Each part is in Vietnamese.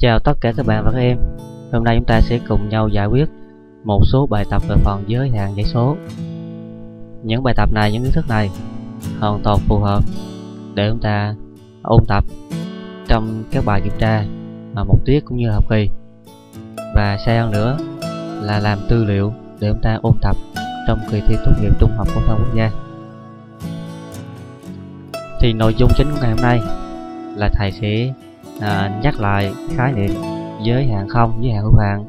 Chào tất cả các bạn và các em. Hôm nay chúng ta sẽ cùng nhau giải quyết một số bài tập về phần giới hạn dãy số. Những bài tập này, những kiến thức này hoàn toàn phù hợp để chúng ta ôn tập trong các bài kiểm tra mà một tiết cũng như học kỳ. Và xa hơn nữa là làm tư liệu để chúng ta ôn tập trong kỳ thi tốt nghiệp trung học phổ thông quốc gia. Thì nội dung chính của ngày hôm nay là thầy sẽ à, nhắc lại khái niệm giới hạn không giới hạn hữu hạn.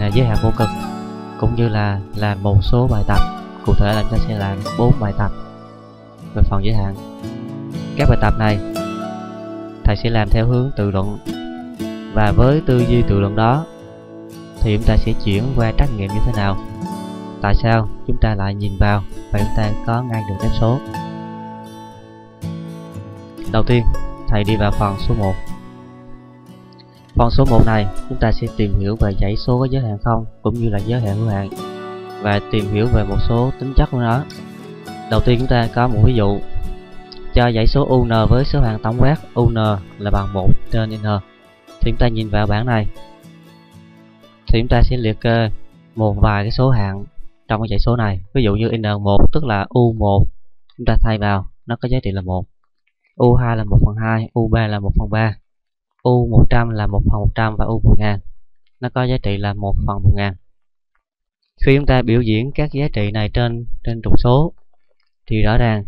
À, giới hạn vô cực cũng như là làm một số bài tập. Cụ thể là chúng ta sẽ làm bốn bài tập về phần giới hạn. Các bài tập này thầy sẽ làm theo hướng tự luận. Và với tư duy tự luận đó thì chúng ta sẽ chuyển qua trắc nghiệm như thế nào? Tại sao chúng ta lại nhìn vào và chúng ta có ngay được đáp số? Đầu tiên thầy đi vào phần số 1 Phần số 1 này, chúng ta sẽ tìm hiểu về dãy số có giới hạn không, cũng như là giới hạn hữu hạn, và tìm hiểu về một số tính chất của nó. Đầu tiên chúng ta có một ví dụ cho dãy số UN với số hạng tổng quát UN là bằng 1 trên N. Thì chúng ta nhìn vào bảng này thì chúng ta sẽ liệt kê một vài cái số hạng trong cái dãy số này. Ví dụ như N1 tức là U1 chúng ta thay vào, nó có giá trị là 1 U2 là 1 phần 2, U3 là 1 phần 3, U100 là 1 phần 100 và U1000 nó có giá trị là 1 phần 1000. Khi chúng ta biểu diễn các giá trị này trên trên trục số thì rõ ràng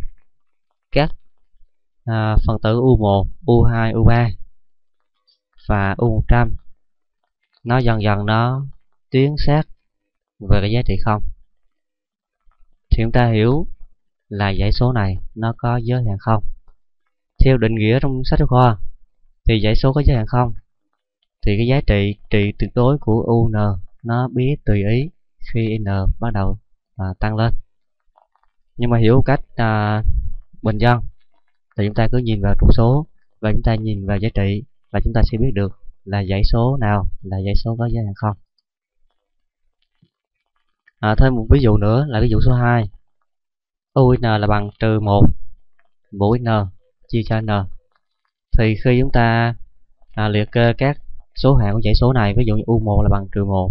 các à, phần tử U1, U2, U3 và U100 nó dần dần nó tiến sát về cái giá trị không. Thì chúng ta hiểu là dãy số này nó có giới hạn không theo định nghĩa trong sách giáo khoa thì dãy số có giới hạn không? Thì cái giá trị trị tuyệt đối của UN nó biết tùy ý khi N bắt đầu à, tăng lên. Nhưng mà hiểu cách à, bình dân thì chúng ta cứ nhìn vào trục số và chúng ta nhìn vào giá trị và chúng ta sẽ biết được là dãy số nào là dãy số có giới hạn không. À, thêm một ví dụ nữa là ví dụ số 2 UN là bằng trừ 1 mũ N chia cho n thì khi chúng ta à, liệt kê các số hạng của dãy số này ví dụ như u1 là bằng trừ 1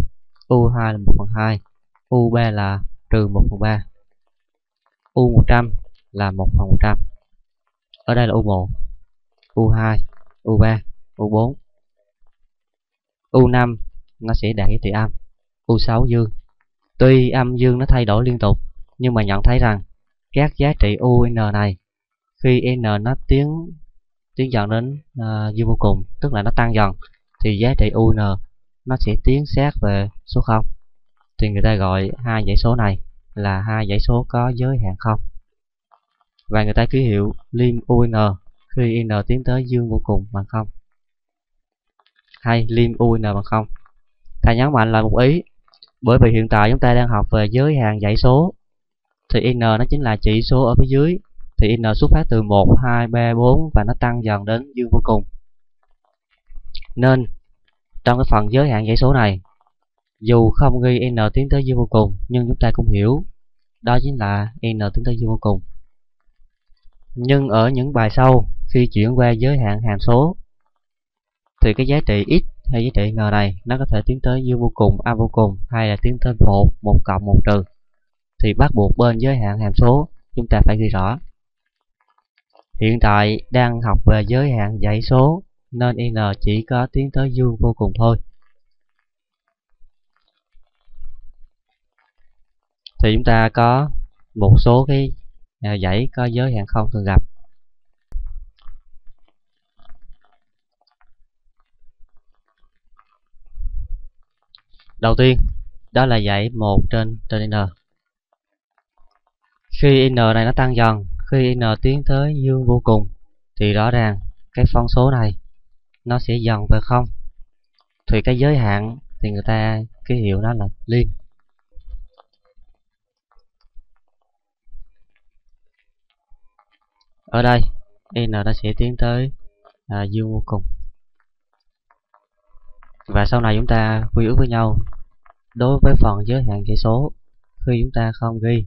u2 là 1 phần 2 u3 là trừ 1 phần 3 u100 là 1 phần 100 ở đây là u1 u2 u3 u4 u5 nó sẽ đạt giá âm u6 dương. Tuy âm dương nó thay đổi liên tục nhưng mà nhận thấy rằng các giá trị un này khi n nó tiến tiến dần đến à, uh, dương vô cùng tức là nó tăng dần thì giá trị un nó sẽ tiến sát về số 0 thì người ta gọi hai dãy số này là hai dãy số có giới hạn không. Và người ta ký hiệu lim un khi n tiến tới dương vô cùng bằng không. Hay lim un bằng không. Thầy nhấn mạnh là một ý bởi vì hiện tại chúng ta đang học về giới hạn dãy số thì n nó chính là chỉ số ở phía dưới thì n xuất phát từ 1, 2, 3, 4 và nó tăng dần đến dương vô cùng. Nên trong cái phần giới hạn dãy số này, dù không ghi n tiến tới dương vô cùng, nhưng chúng ta cũng hiểu đó chính là n tiến tới dương vô cùng. Nhưng ở những bài sau, khi chuyển qua giới hạn hàm số, thì cái giá trị x hay giá trị n này nó có thể tiến tới dương vô cùng, a vô cùng hay là tiến tới một, một cộng, một trừ. Thì bắt buộc bên giới hạn hàm số chúng ta phải ghi rõ. Hiện tại đang học về giới hạn dãy số nên n chỉ có tiến tới dương vô cùng thôi. Thì chúng ta có một số cái à, dãy có giới hạn không thường gặp. Đầu tiên, đó là dãy 1 trên trên n. Khi n này nó tăng dần khi n tiến tới dương vô cùng thì rõ ràng cái phân số này nó sẽ dần về không? Thì cái giới hạn thì người ta ký hiệu nó là liên. Ở đây n nó sẽ tiến tới à, dương vô cùng. Và sau này chúng ta quy ước với nhau đối với phần giới hạn chỉ số khi chúng ta không ghi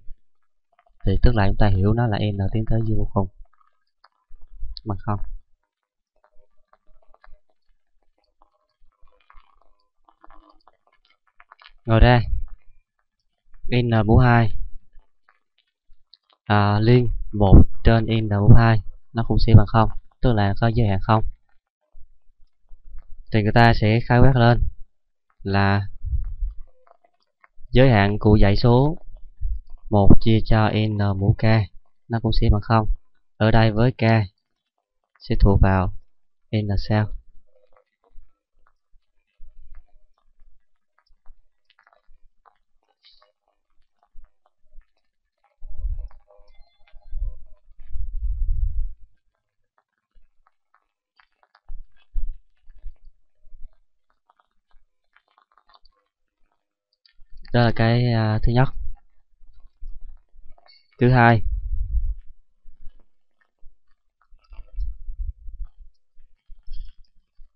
thì tức là chúng ta hiểu nó là n tiến tới vô cùng. Bằng không. Ngồi đây. n mũ 2 à, liên 1 trên n mũ 2 nó cũng sẽ bằng không tức là có giới hạn không. Thì người ta sẽ khai quát lên là giới hạn của dãy số 1 chia cho n mũ k nó cũng sẽ bằng 0. Ở đây với k sẽ thuộc vào n sao. đó là cái uh, thứ nhất thứ hai.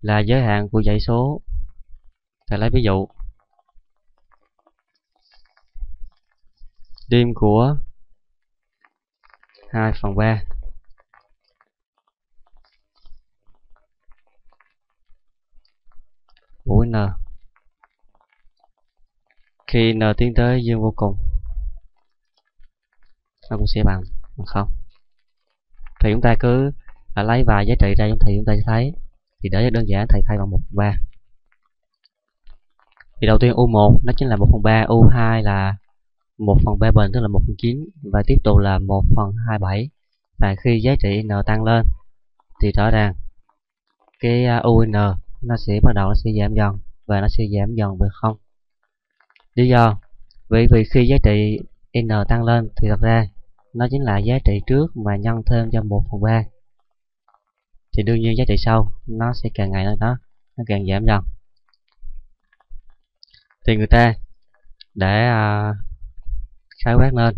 Là giới hạn của dãy số. Thầy lấy ví dụ. Đêm của 2 phần 3 của n. Khi n tiến tới dương vô cùng nó cũng sẽ bằng bằng không. Thì chúng ta cứ à, lấy vài giá trị ra thì chúng ta sẽ thấy. Thì để đơn giản, thầy thay bằng một phần ba. Thì đầu tiên u1 nó chính là 1 phần 3 u2 là 1 phần 3 bình tức là 1 phần 9 và tiếp tục là 1 phần 27 và khi giá trị n tăng lên, thì rõ ràng cái à, un nó sẽ bắt đầu nó sẽ giảm dần, và nó sẽ giảm dần về không. Lý do vì vì khi giá trị n tăng lên, thì thật ra nó chính là giá trị trước mà nhân thêm cho 1 phần 3 thì đương nhiên giá trị sau nó sẽ càng ngày nó nó càng giảm dần. Thì người ta để uh, à, khái quát lên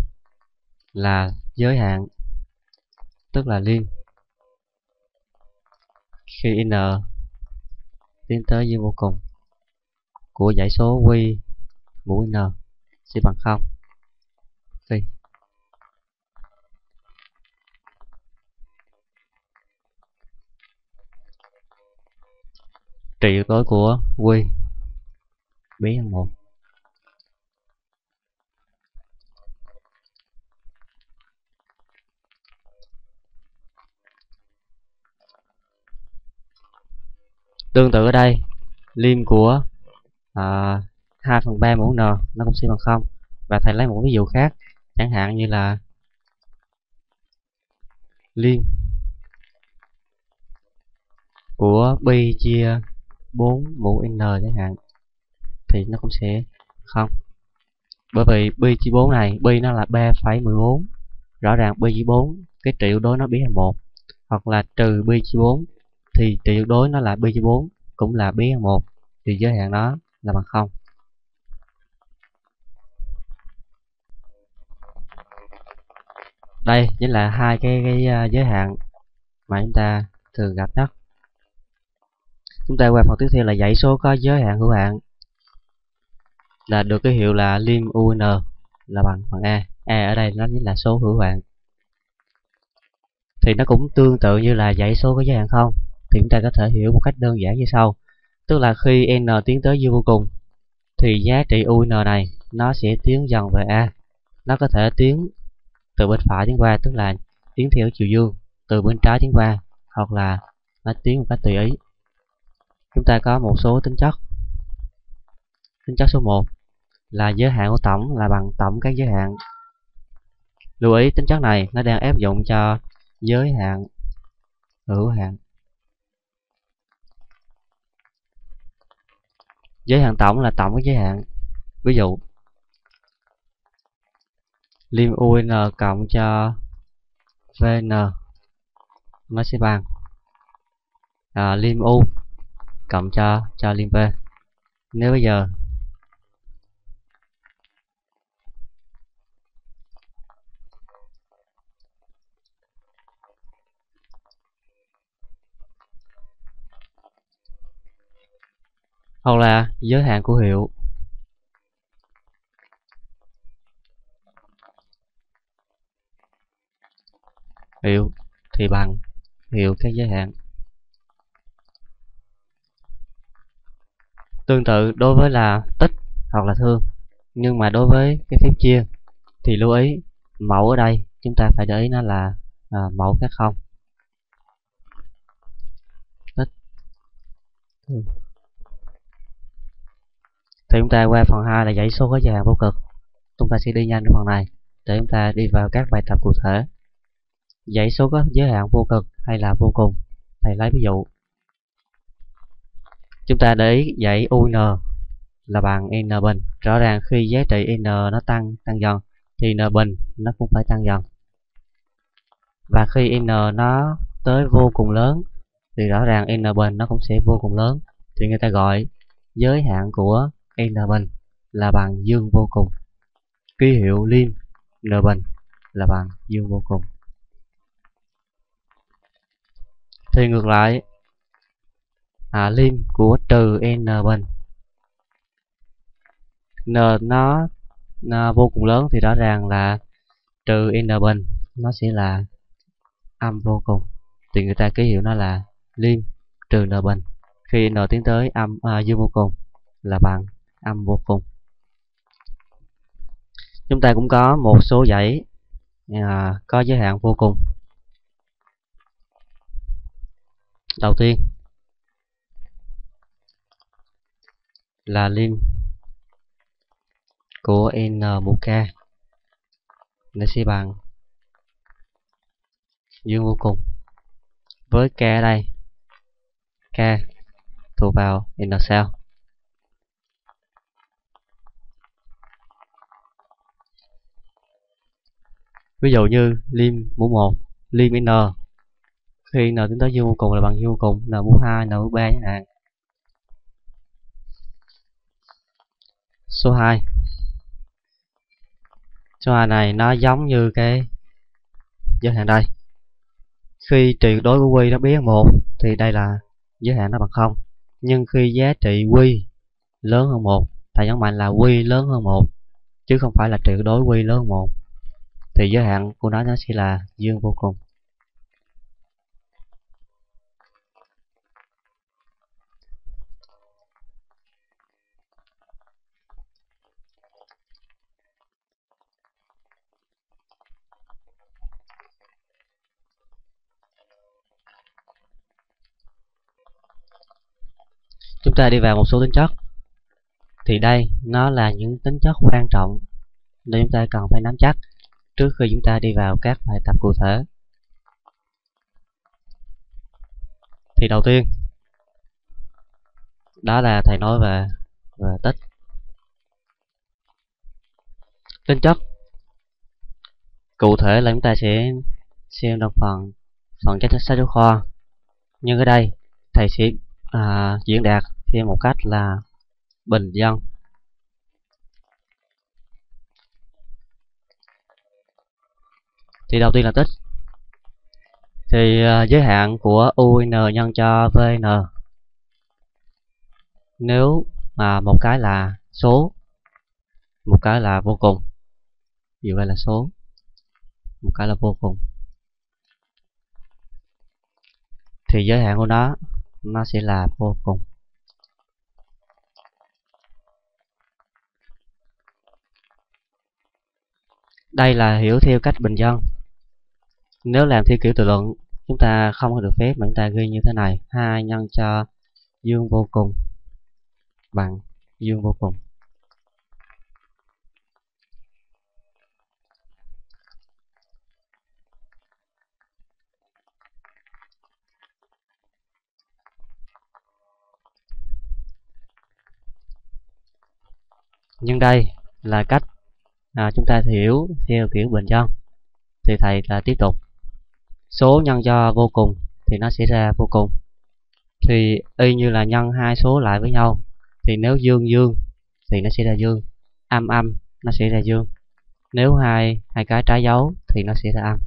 là giới hạn tức là liên. Khi n tiến tới dương vô cùng của dãy số q mũ n sẽ bằng không. Phi. Trị tuyệt đối của quy. Bé nhân một. Tương tự ở đây lim của à, 2 phần 3 mũ n nó cũng sẽ bằng không. Và thầy lấy một ví dụ khác chẳng hạn như là lim của bi chia 4 mũ n chẳng hạn thì nó cũng sẽ không. Bởi vì bi chia 4 này bi nó là 3,14 rõ ràng bi chia 4 cái trị đối nó biến thành một. Hoặc là trừ bi chia 4 thì trị đối nó là bi chia 4 cũng là biến thành một. Thì giới hạn đó là bằng không. Đây chính là hai cái, cái à, giới hạn mà chúng ta thường gặp nhất chúng ta qua phần tiếp theo là dãy số có giới hạn hữu hạn là được cái hiệu là lim un là bằng phần a. A ở đây nó chính là số hữu hạn thì nó cũng tương tự như là dãy số có giới hạn không? Thì chúng ta có thể hiểu một cách đơn giản như sau. Tức là khi n tiến tới vô cùng, thì giá trị un này nó sẽ tiến dần về a. Nó có thể tiến từ bên phải tiến qua, tức là tiến theo chiều dương, từ bên trái tiến qua, hoặc là nó tiến một cách tùy ý chúng ta có một số tính chất. Tính chất số 1 là giới hạn của tổng là bằng tổng các giới hạn. Lưu ý tính chất này nó đang áp dụng cho giới hạn hữu hạn. Giới hạn tổng là tổng các giới hạn. Ví dụ lim un cộng cho vn nó sẽ bằng à, lim u cộng cho cho lim p nếu bây giờ hoặc là giới hạn của hiệu hiệu thì bằng hiệu các giới hạn. Tương tự đối với là tích hoặc là thương. Nhưng mà đối với cái phép chia thì lưu ý mẫu ở đây chúng ta phải để ý nó là à, mẫu khác không. Tích thương. Thì chúng ta qua phần 2 là dãy số có giới hạn vô cực. Chúng ta sẽ đi nhanh phần này để chúng ta đi vào các bài tập cụ thể. Dãy số có giới hạn vô cực hay là vô cùng. Thầy lấy ví dụ chúng ta để ý dãy un là bằng n bình. Rõ ràng khi giá trị n nó tăng tăng dần, thì n bình nó cũng phải tăng dần. Và khi n nó tới vô cùng lớn, thì rõ ràng n bình nó cũng sẽ vô cùng lớn. Thì người ta gọi giới hạn của n bình là bằng dương vô cùng. Ký hiệu lim n bình là bằng dương vô cùng. Thì ngược lại à, lim của trừ n bình. N nó, nó vô cùng lớn thì rõ ràng là trừ n bình. Nó sẽ là âm vô cùng. Thì người ta ký hiệu nó là lim trừ n bình. Khi n tiến tới âm à, dương vô cùng là bằng âm vô cùng. Chúng ta cũng có một số dãy à, có giới hạn vô cùng. Đầu tiên là lim của n mũ k. Nó sẽ bằng. Dương vô cùng. Với k ở đây. K. Thuộc vào n sao? Ví dụ như lim mũ 1 lim n. Khi n tính tới dương vô cùng là bằng dương vô cùng, n mũ 2 n mũ 3 chẳng hạn. Số 2 số 2 này nó giống như cái giới hạn đây. Khi trị đối của quy nó biến 1 thì đây là giới hạn nó bằng 0 nhưng khi giá trị quy lớn hơn 1 thầy nhấn mạnh là quy lớn hơn 1 chứ không phải là trị đối quy lớn hơn 1 thì giới hạn của nó nó sẽ là dương vô cùng. Chúng ta đi vào một số tính chất. Thì đây, nó là những tính chất quan trọng nên chúng ta cần phải nắm chắc trước khi chúng ta đi vào các bài tập cụ thể. Thì đầu tiên, đó là thầy nói về về tích. Tính chất cụ thể là chúng ta sẽ xem trong phần phần chất sách giáo khoa. Nhưng ở đây, thầy sẽ à, diễn đạt theo một cách là bình dân. Thì đầu tiên là tích. Thì à, giới hạn của un nhân cho vn nếu mà một cái là số một cái là vô cùng. Ví vậy đây là số một cái là vô cùng. Thì giới hạn của nó nó sẽ là vô cùng. Đây là hiểu theo cách bình dân. Nếu làm theo kiểu tự luận, chúng ta không được phép mà chúng ta ghi như thế này. Hai nhân cho dương vô cùng. Bằng dương vô cùng. Nhưng đây là cách à, chúng ta hiểu theo kiểu bình dân. Thì thầy là tiếp tục. Số nhân cho vô cùng thì nó sẽ ra vô cùng. Thì y như là nhân hai số lại với nhau thì nếu dương dương thì nó sẽ ra dương âm âm nó sẽ ra dương. Nếu hai hai cái trái dấu thì nó sẽ ra âm.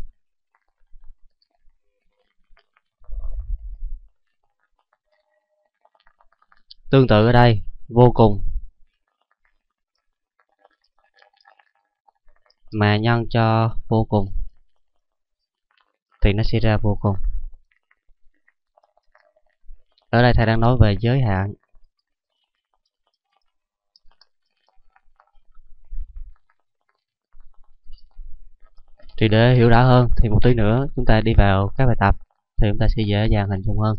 Tương tự ở đây vô cùng mà nhân cho vô cùng, thì nó sẽ ra vô cùng. Ở đây thầy đang nói về giới hạn. Thì để hiểu rõ hơn thì một tí nữa chúng ta đi vào các bài tập, thì chúng ta sẽ dễ dàng hình dung hơn.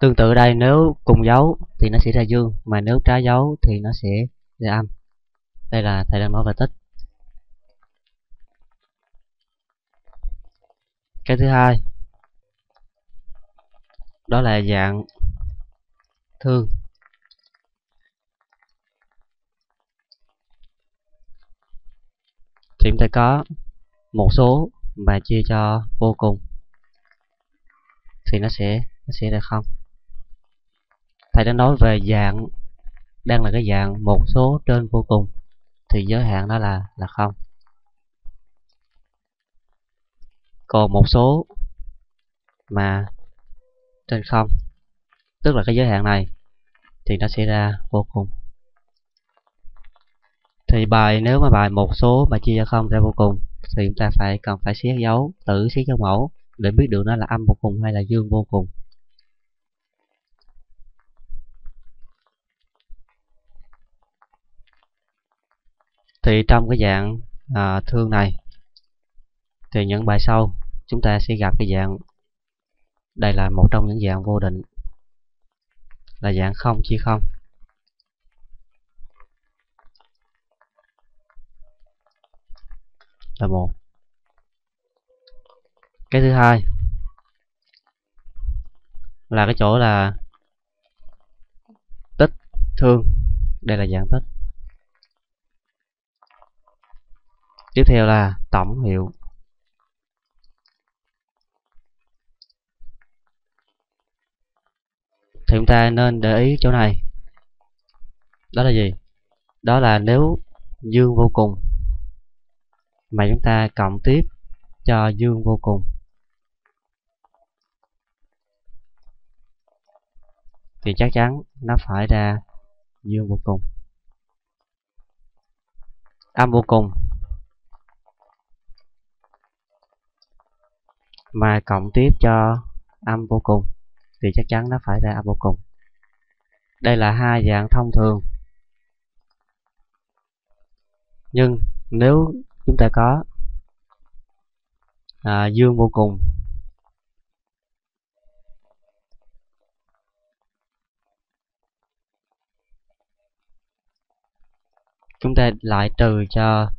Tương tự đây nếu cùng dấu thì nó sẽ ra dương, mà nếu trái dấu thì nó sẽ ra âm đây là thầy đang nói về tích. Cái thứ hai, đó là dạng thương. Thì chúng ta có một số mà chia cho vô cùng. Thì nó sẽ nó sẽ là không. Thầy đã nói về dạng, đang là cái dạng một số trên vô cùng thì giới hạn đó là là không. Còn một số mà trên không, tức là cái giới hạn này, thì nó sẽ ra vô cùng. Thì bài, nếu mà bài một số mà chia cho không ra vô cùng, thì chúng ta phải cần phải xét dấu tử xét dấu mẫu để biết được nó là âm vô cùng hay là dương vô cùng. Thì trong cái dạng à, thương này thì những bài sau chúng ta sẽ gặp cái dạng đây là một trong những dạng vô định là dạng không chia không. Là một. Cái thứ hai là cái chỗ là tích thương đây là dạng tích. Tiếp theo là tổng hiệu. Thì chúng ta nên để ý chỗ này. Đó là gì? Đó là nếu dương vô cùng mà chúng ta cộng tiếp cho dương vô cùng, thì chắc chắn nó phải ra dương vô cùng. Âm vô cùng. Mà cộng tiếp cho âm vô cùng thì chắc chắn nó phải ra âm vô cùng. Đây là hai dạng thông thường. Nhưng nếu chúng ta có à, dương vô cùng chúng ta lại trừ cho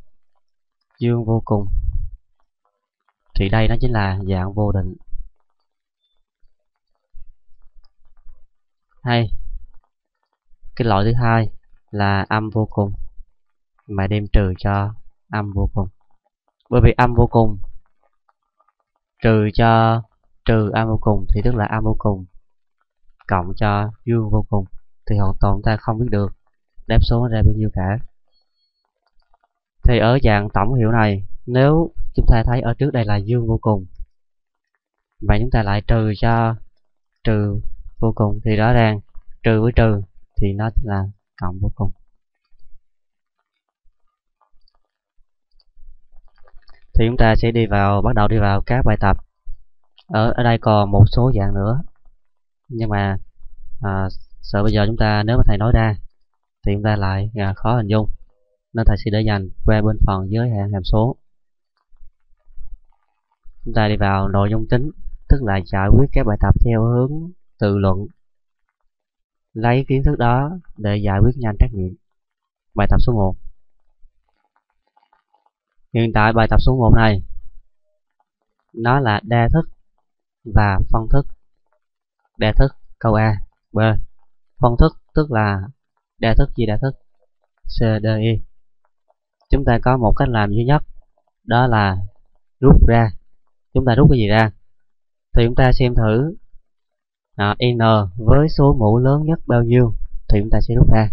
dương vô cùng thì đây nó chính là dạng vô định. Hay. Cái loại thứ hai là âm vô cùng, mà đem trừ cho âm vô cùng. Bởi vì âm vô cùng, trừ cho, trừ âm vô cùng thì tức là âm vô cùng, cộng cho dương vô cùng. Thì hoàn toàn ta không biết được, đáp số ra bao nhiêu cả. Thì ở dạng tổng hiệu này nếu chúng ta thấy ở trước đây là dương vô cùng và chúng ta lại trừ cho trừ vô cùng thì rõ ràng trừ với trừ thì nó là cộng vô cùng. Thì chúng ta sẽ đi vào bắt đầu đi vào các bài tập. Ở ở đây còn một số dạng nữa nhưng mà à, sợ bây giờ chúng ta nếu mà thầy nói ra thì chúng ta lại à, khó hình dung. Nên thầy sẽ để dành qua bên phần giới hạn hàm số chúng ta đi vào nội dung chính, tức là giải quyết các bài tập theo hướng tự luận. Lấy kiến thức đó để giải quyết nhanh trắc nghiệm. Bài tập số 1 hiện tại bài tập số 1 này, nó là đa thức và phân thức. Đa thức, câu A, B. Phân thức, tức là đa thức gì đa thức? C, D I chúng ta có một cách làm duy nhất, đó là rút ra chúng ta rút cái gì ra? Thì chúng ta xem thử. À, n với số mũ lớn nhất bao nhiêu? Thì chúng ta sẽ rút ra.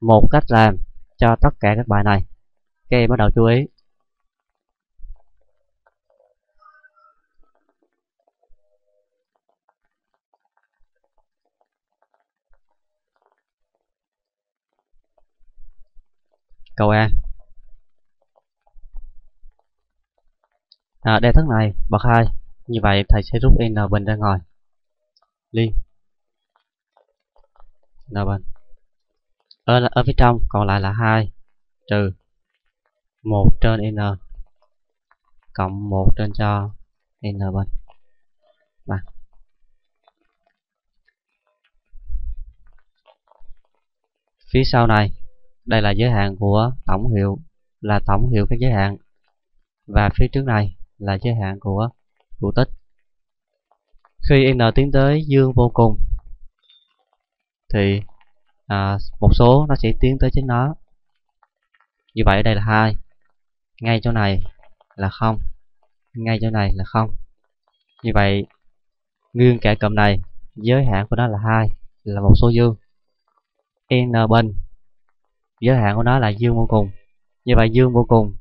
Một cách làm cho tất cả các bài này. Các em bắt đầu chú ý. Câu A. à, đề thức này bậc hai. Như vậy thầy sẽ rút n bình ra ngoài liên. N bình ở, ờ, ở phía trong còn lại là hai. Trừ 1 trên n cộng 1 trên cho n bình và phía sau này đây là giới hạn của tổng hiệu là tổng hiệu các giới hạn. Và phía trước này là giới hạn của cụ tích. Khi n tiến tới dương vô cùng thì à, một số nó sẽ tiến tới chính nó. Như vậy ở đây là hai. Ngay chỗ này là không. Ngay chỗ này là không. Như vậy nguyên cả cụm này giới hạn của nó là hai là một số dương. N bên giới hạn của nó là dương vô cùng. Như vậy dương vô cùng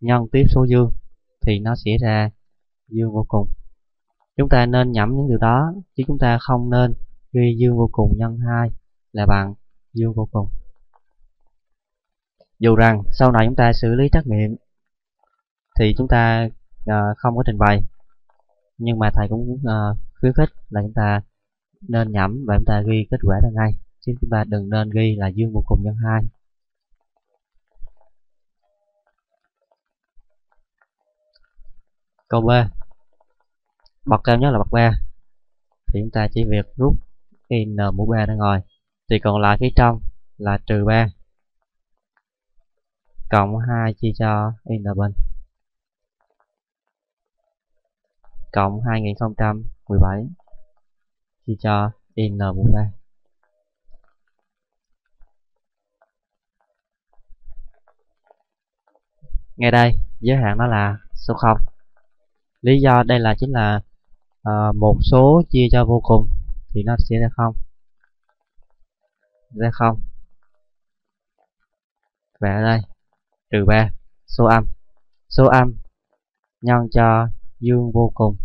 nhân tiếp số dương thì nó sẽ ra dương vô cùng. Chúng ta nên nhẩm những điều đó chứ chúng ta không nên ghi dương vô cùng nhân 2 là bằng dương vô cùng. Dù rằng sau này chúng ta xử lý trắc nghiệm thì chúng ta uh, không có trình bày nhưng mà thầy cũng uh, khuyến khích là chúng ta nên nhẩm và chúng ta ghi kết quả ra ngay. Chứ chúng ta đừng nên ghi là dương vô cùng nhân 2 câu B bậc cao nhất là bậc 3 thì chúng ta chỉ việc rút n mũ 3 ra ngoài thì còn lại phía trong là trừ 3 cộng 2 chia cho n bên. Cộng 2017 chia cho n mũ 3 ngay đây, giới hạn nó là số 0 lý do đây là chính là à, một số chia cho vô cùng thì nó sẽ ra không. Ra không. Và ở đây trừ 3 số âm. Số âm nhân cho dương vô cùng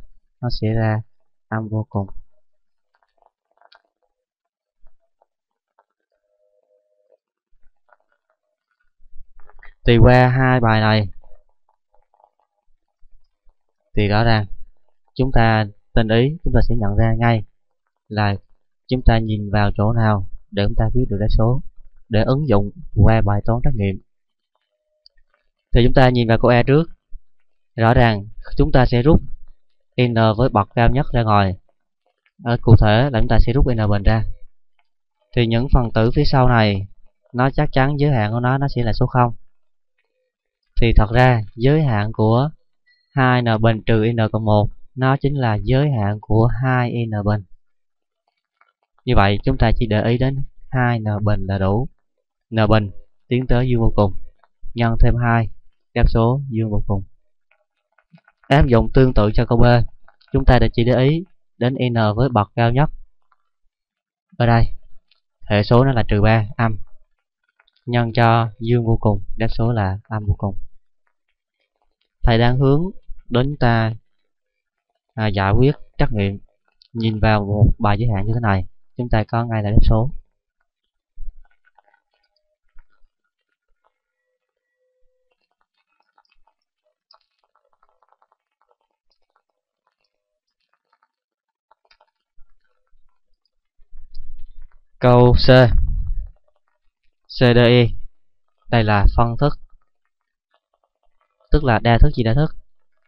nó sẽ ra âm vô cùng. Tùy qua hai bài này thì rõ ràng, chúng ta tinh ý, chúng ta sẽ nhận ra ngay là chúng ta nhìn vào chỗ nào để chúng ta biết được đáp số, để ứng dụng qua bài toán trắc nghiệm. Thì chúng ta nhìn vào câu E trước. Rõ ràng, chúng ta sẽ rút n với bậc cao nhất ra ngoài. Ở cụ thể là chúng ta sẽ rút n bình ra. Thì những phần tử phía sau này, nó chắc chắn giới hạn của nó nó sẽ là số 0 thì thật ra, giới hạn của 2n bình trừ n cộng 1 nó chính là giới hạn của 2n bình như vậy, chúng ta chỉ để ý đến 2n bình là đủ. N bình tiến tới dương vô cùng. Nhân thêm 2 đáp số dương vô cùng. Áp dụng tương tự cho câu B, chúng ta đã chỉ để ý đến n với bậc cao nhất. Ở đây, hệ số nó là trừ 3 âm. Nhân cho dương vô cùng đáp số là âm vô cùng. Thầy đang hướng đến ta à, giải quyết trắc nghiệm nhìn vào một bài giới hạn như thế này. Chúng ta có ngay là đáp số. Câu C. CDE Đây là phân thức Tức là đa thức gì đa thức?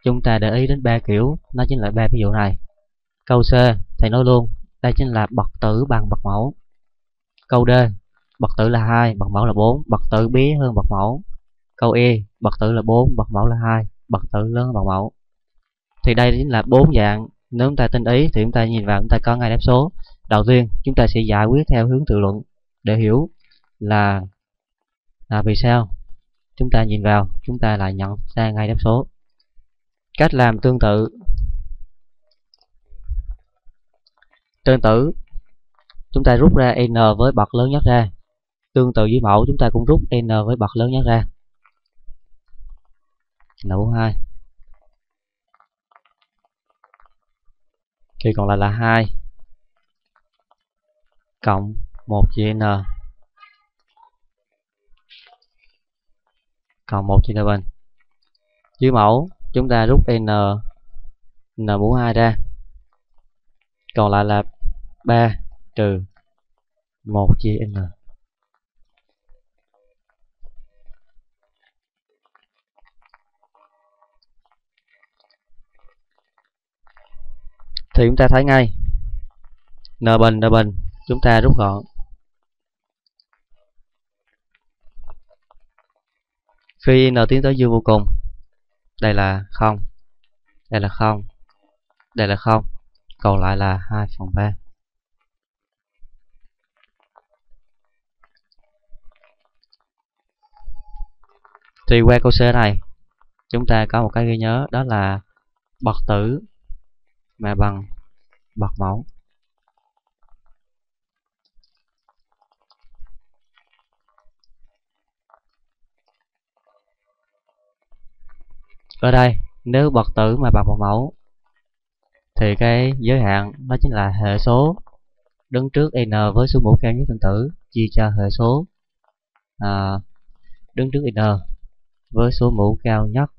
Chúng ta để ý đến ba kiểu Nó chính là ba ví dụ này. Câu C Thầy nói luôn Đây chính là bậc tử bằng bậc mẫu. Câu D Bậc tử là hai bậc mẫu là 4 Bậc tử bé hơn bậc mẫu. Câu E Bậc tử là 4, bậc mẫu là hai Bậc tử lớn hơn bậc mẫu. Thì đây chính là bốn dạng. Nếu chúng ta tinh ý thì chúng ta nhìn vào chúng ta có ngay đáp số. Đầu tiên chúng ta sẽ giải quyết theo hướng tự luận để hiểu là là vì sao. Chúng ta nhìn vào chúng ta lại nhận ra ngay đáp số cách làm tương tự. Tương tự. Chúng ta rút ra n với bậc lớn nhất ra. Tương tự với mẫu, chúng ta cũng rút n với bậc lớn nhất ra. N42 khi còn lại là 2 cộng 1 chia n. Cộng 1 chia n bên. Dưới mẫu chúng ta rút n n mũ 2 ra. Còn lại là 3 trừ 1 chia n. Thì chúng ta thấy ngay, n bình n bình, chúng ta rút gọn. Khi n tiến tới dương vô cùng đây là không. Đây là không. Đây là không. Còn lại là 2 phần 3 thì qua câu C này, chúng ta có một cái ghi nhớ, đó là bậc tử mà bằng bậc mẫu. Ở đây nếu bậc tử mà bằng bậc mẫu thì cái giới hạn đó chính là hệ số đứng trước n với số mũ cao nhất tương tử chia cho hệ số à, đứng trước n với số mũ cao nhất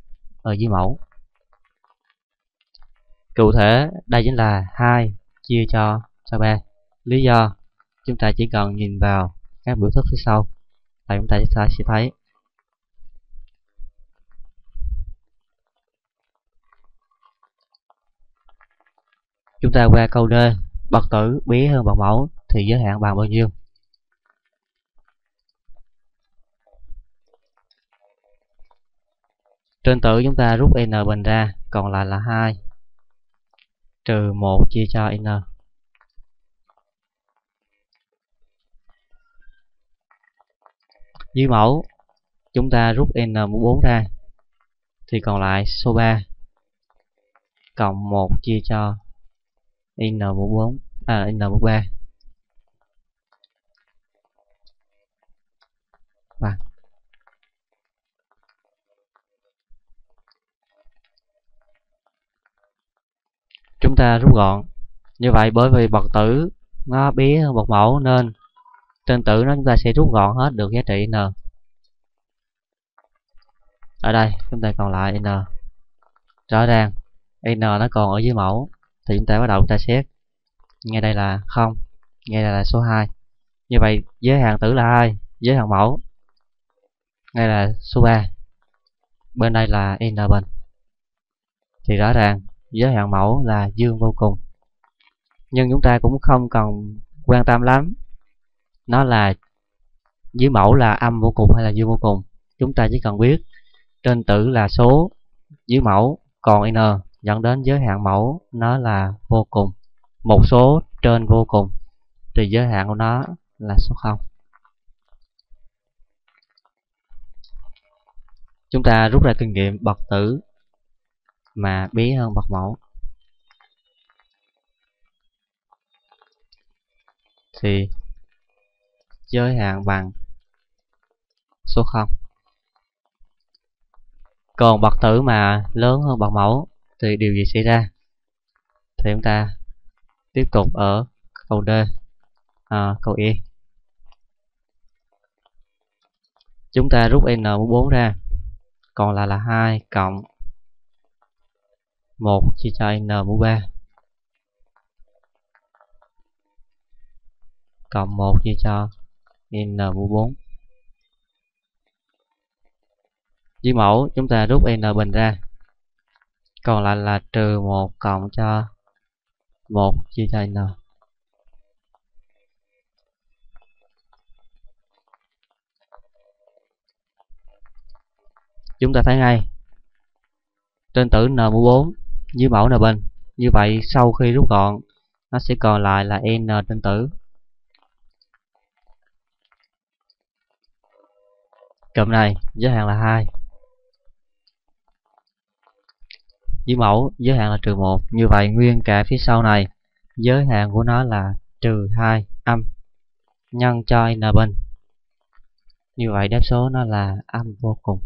ở dưới mẫu. Cụ thể đây chính là 2 chia cho cho 3 lý do chúng ta chỉ cần nhìn vào các biểu thức phía sau là chúng ta sẽ thấy Chúng ta qua câu D, bậc tử bé hơn bậc mẫu thì giới hạn bằng bao nhiêu? Trên tử chúng ta rút n bình ra, còn lại là 2 trừ 1 chia cho n. Dưới mẫu, chúng ta rút n mũ 4 ra, thì còn lại số 3 cộng 1 chia cho N14 à N13 và vâng. chúng ta rút gọn. Như vậy, bởi vì bậc tử nó bé hơn bậc mẫu nên trên tử nó chúng ta sẽ rút gọn hết được giá trị n. Ở đây, chúng ta còn lại n. Rõ ràng, n nó còn ở dưới mẫu thì chúng ta bắt đầu, chúng ta xét. Ngay đây là không, ngay đây là số 2 như vậy, giới hạn tử là hai, giới hạn mẫu. Ngay là số 3 bên đây là n bình. Thì rõ ràng, giới hạn mẫu là dương vô cùng. Nhưng chúng ta cũng không cần quan tâm lắm. Nó là, dưới mẫu là âm vô cùng hay là dương vô cùng? Chúng ta chỉ cần biết trên tử là số, dưới mẫu còn n dẫn đến giới hạn mẫu, nó là vô cùng. Một số trên vô cùng, thì giới hạn của nó là số 0 chúng ta rút ra kinh nghiệm bậc tử mà bé hơn bậc mẫu. Thì giới hạn bằng số 0 còn bậc tử mà lớn hơn bậc mẫu thì điều gì xảy ra? Thì chúng ta tiếp tục ở câu D. À, câu E. Chúng ta rút N4 ra. Còn lại là 2 cộng 1 chia cho n mũ 3 cộng 1 chia cho n mũ 4 dưới mẫu chúng ta rút n bình ra còn lại là trừ 1 cộng cho 1 chia cho n chúng ta thấy ngay, trên tử n mũ 4 dưới mẫu n bình như vậy sau khi rút gọn, nó sẽ còn lại là n trên tử. Cụm này, giới hạn là 2 dưới mẫu giới hạn là trừ 1 như vậy, nguyên cả phía sau này, giới hạn của nó là trừ 2 âm, nhân cho n bình như vậy, đáp số nó là âm vô cùng.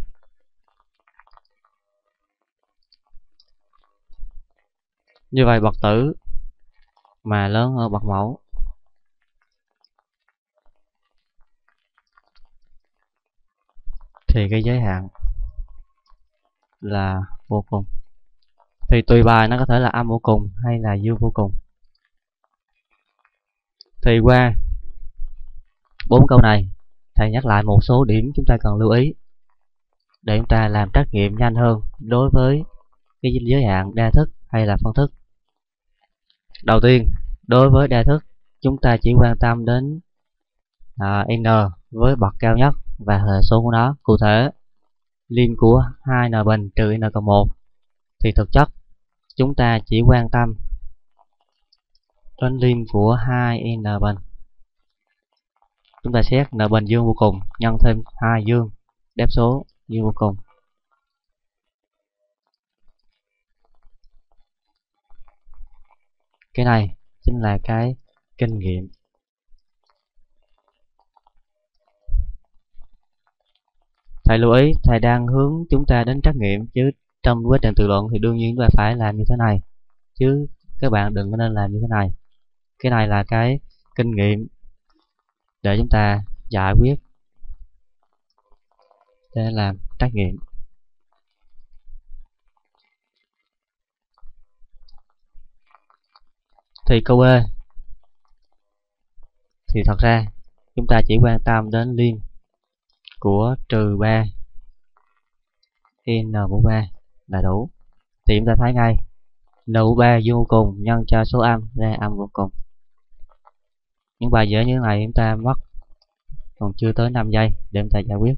Như vậy, bậc tử mà lớn hơn bậc mẫu. Thì cái giới hạn là vô cùng thì tùy bài nó có thể là âm vô cùng hay là dương vô cùng. Thì qua bốn câu này thầy nhắc lại một số điểm chúng ta cần lưu ý để chúng ta làm trắc nghiệm nhanh hơn đối với cái giới hạn đa thức hay là phân thức. Đầu tiên đối với đa thức chúng ta chỉ quan tâm đến à, n với bậc cao nhất và hệ số của nó. Cụ thể lim của 2n bình trừ n cộng 1 thì thực chất chúng ta chỉ quan tâm đến lim của 2n bình chúng ta xét n bình dương vô cùng, nhân thêm 2 dương, đáp số dương vô cùng. Cái này chính là cái kinh nghiệm. Thầy lưu ý, thầy đang hướng chúng ta đến trắc nghiệm chứ trong quá trình tự luận thì đương nhiên chúng ta phải làm như thế này. Chứ các bạn đừng có nên làm như thế này. Cái này là cái kinh nghiệm để chúng ta giải quyết. Để làm trắc nghiệm thì câu B thì thật ra, chúng ta chỉ quan tâm đến liên của trừ 3 n mũ 3 là đủ. Thì chúng ta thấy ngay. N mũ 3 vô cùng, nhân cho số âm ra âm vô cùng. Những bài dễ như thế này chúng ta mất, còn chưa tới 5 giây để chúng ta giải quyết.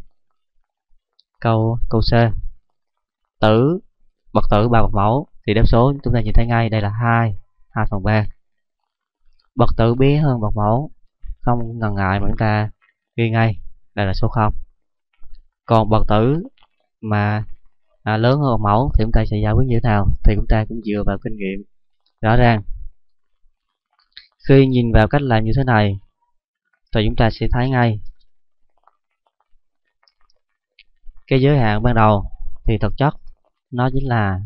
Câu câu C. Tử bậc tử ba bậc mẫu. Thì đáp số chúng ta nhìn thấy ngay, đây là 2 2 phần 3 bậc tử bé hơn bậc mẫu. Không ngần ngại mà chúng ta ghi ngay, đây là số 0 còn bậc tử mà à, lớn hơn một mẫu thì chúng ta sẽ giải quyết như thế nào? Thì chúng ta cũng dựa vào kinh nghiệm. Rõ ràng khi nhìn vào cách làm như thế này thì chúng ta sẽ thấy ngay cái giới hạn ban đầu. Thì thực chất nó chính là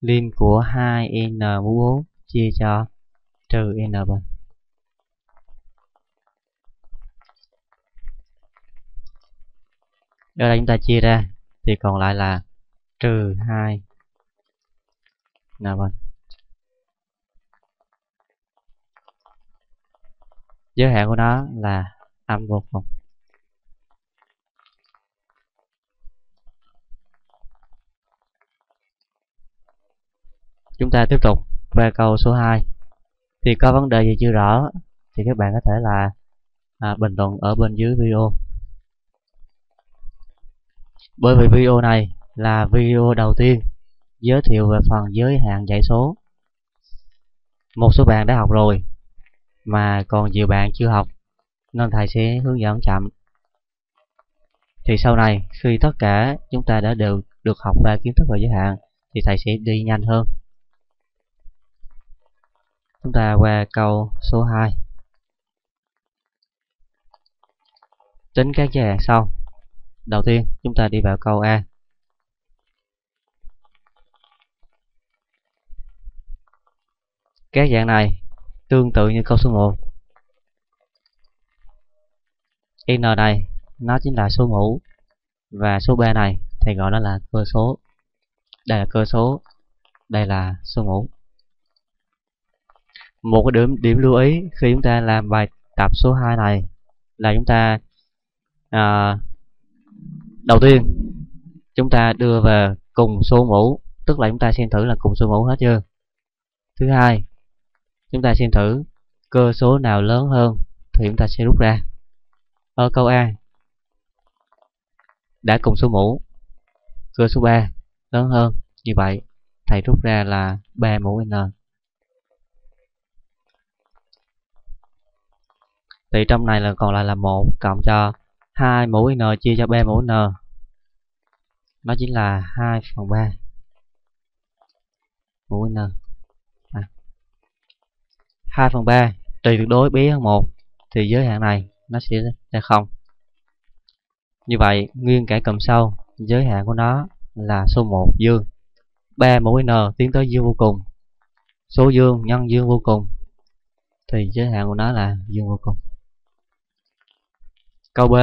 lim của 2n mũ 4 chia cho trừ n bình. ở đây chúng ta chia ra thì còn lại là trừ 2 là bên giới hạn của nó là âm vô cùng. Chúng ta tiếp tục về câu số 2 thì có vấn đề gì chưa rõ thì các bạn có thể là à, bình luận ở bên dưới video. Bởi vì video này là video đầu tiên giới thiệu về phần giới hạn dãy số. Một số bạn đã học rồi, mà còn nhiều bạn chưa học, nên thầy sẽ hướng dẫn chậm. Thì sau này, khi tất cả chúng ta đã đều được học ra kiến thức về giới hạn, thì thầy sẽ đi nhanh hơn. Chúng ta qua câu số 2 tính các giới hạn sau. Đầu tiên, chúng ta đi vào câu A. các dạng này tương tự như câu số 1 n này nó chính là số mũ và số 3 này thì gọi nó là cơ số. Đây là cơ số. Đây là số mũ một cái điểm điểm lưu ý khi chúng ta làm bài tập số 2 này là chúng ta à, đầu tiên chúng ta đưa về cùng số mũ tức là chúng ta xem thử là cùng số mũ hết chưa? Thứ hai chúng ta xem thử cơ số nào lớn hơn thì chúng ta sẽ rút ra. Ở câu A, đã cùng số mũ, cơ số 3 lớn hơn. Như vậy, thầy rút ra là 3 mũ n. Thì trong này là còn lại là 1 cộng cho 2 mũ n, chia cho 3 mũ n. Nó chính là 2 phần 3 mũ n. 2 phần 3 trừ tuyệt đối bé hơn 1 thì giới hạn này nó sẽ ra 0. như vậy, nguyên cả cụm sau, giới hạn của nó là số 1 dương. 3 mũ n tiến tới dương vô cùng. Số dương nhân dương vô cùng, thì giới hạn của nó là dương vô cùng. Câu B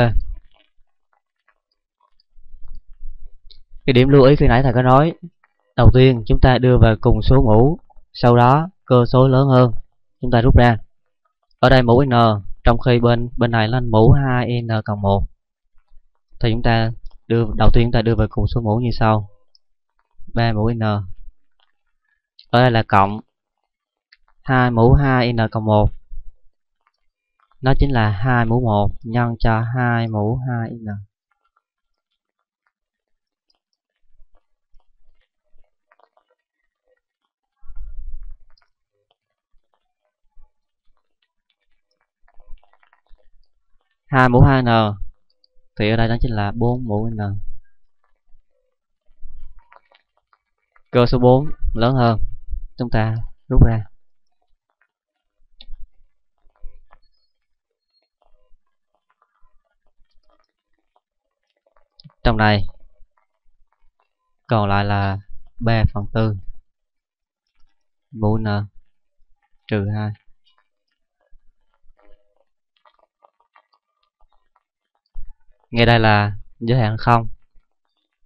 cái điểm lưu ý khi nãy thầy có nói, đầu tiên chúng ta đưa vào cùng số mũ sau đó cơ số lớn hơn chúng ta rút ra. Ở đây mũ n, trong khi bên bên này lên mũ 2n cộng 1 thì chúng ta đưa, đầu tiên chúng ta đưa về cùng số mũ như sau. 3 mũ n. Ở đây là cộng 2 mũ 2n cộng 1 nó chính là 2 mũ 1 nhân cho 2 mũ 2n. 2 mũ 2n thì ở đây đó chính là 4 mũ n. Cơ số 4 lớn hơn. Chúng ta rút ra. Trong này còn lại là 3 phần 4 mũ n, trừ 2 ngay đây là giới hạn không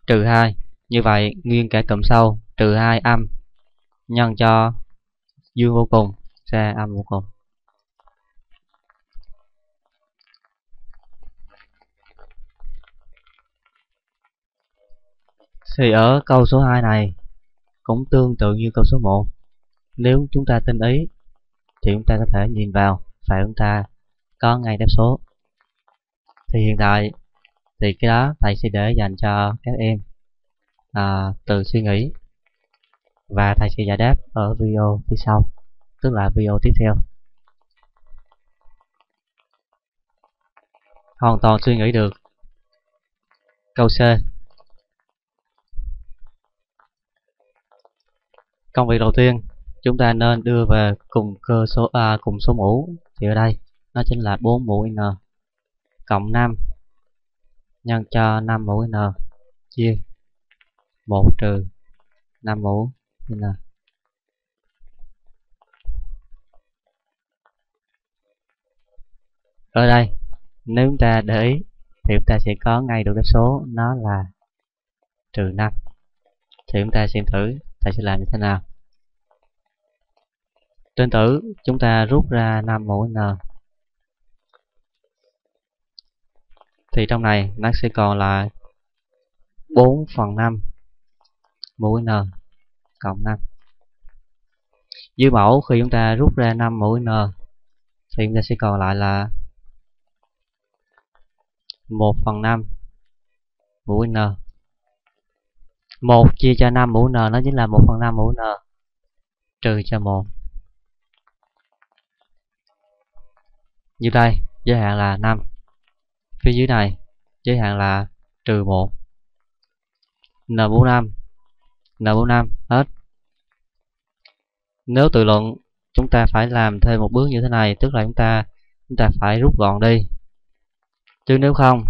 trừ 2 như vậy, nguyên cả cụm sau trừ 2 âm nhân cho dương vô cùng ra âm vô cùng Thì ở câu số 2 này cũng tương tự như câu số 1. Nếu chúng ta tinh ý, thì chúng ta có thể nhìn vào, phải chúng ta có ngay đáp số. Thì hiện tại thì cái đó thầy sẽ để dành cho các em à, từ suy nghĩ và thầy sẽ giải đáp ở video phía sau, tức là video tiếp theo. Hoàn toàn suy nghĩ được. Câu C công việc đầu tiên chúng ta nên đưa về cùng cơ số à, cùng số mũ thì ở đây nó chính là 4 mũ n cộng 5 nhân cho 5 mũ n. Chia. 1 trừ. 5 mũ n. Rồi đây, nếu chúng ta để ý, thì chúng ta sẽ có ngay được cái số nó là trừ 5 thì chúng ta xem thử, ta sẽ làm như thế nào. Tương tự, chúng ta rút ra 5 mũ n. thì trong này nó sẽ còn là 4 phần 5 mũ n cộng 5 dưới mẫu khi chúng ta rút ra 5 mũ n, thì chúng ta sẽ còn lại là 1 phần 5 mũ n. 1 chia cho 5 mũ n nó chính là 1 phần 5 mũ n, trừ cho 1 như đây, giới hạn là 5 phía dưới này, giới hạn là trừ 1 n45 n45 hết. Nếu tự luận, chúng ta phải làm thêm một bước như thế này, tức là chúng ta chúng ta phải rút gọn đi. Chứ nếu không,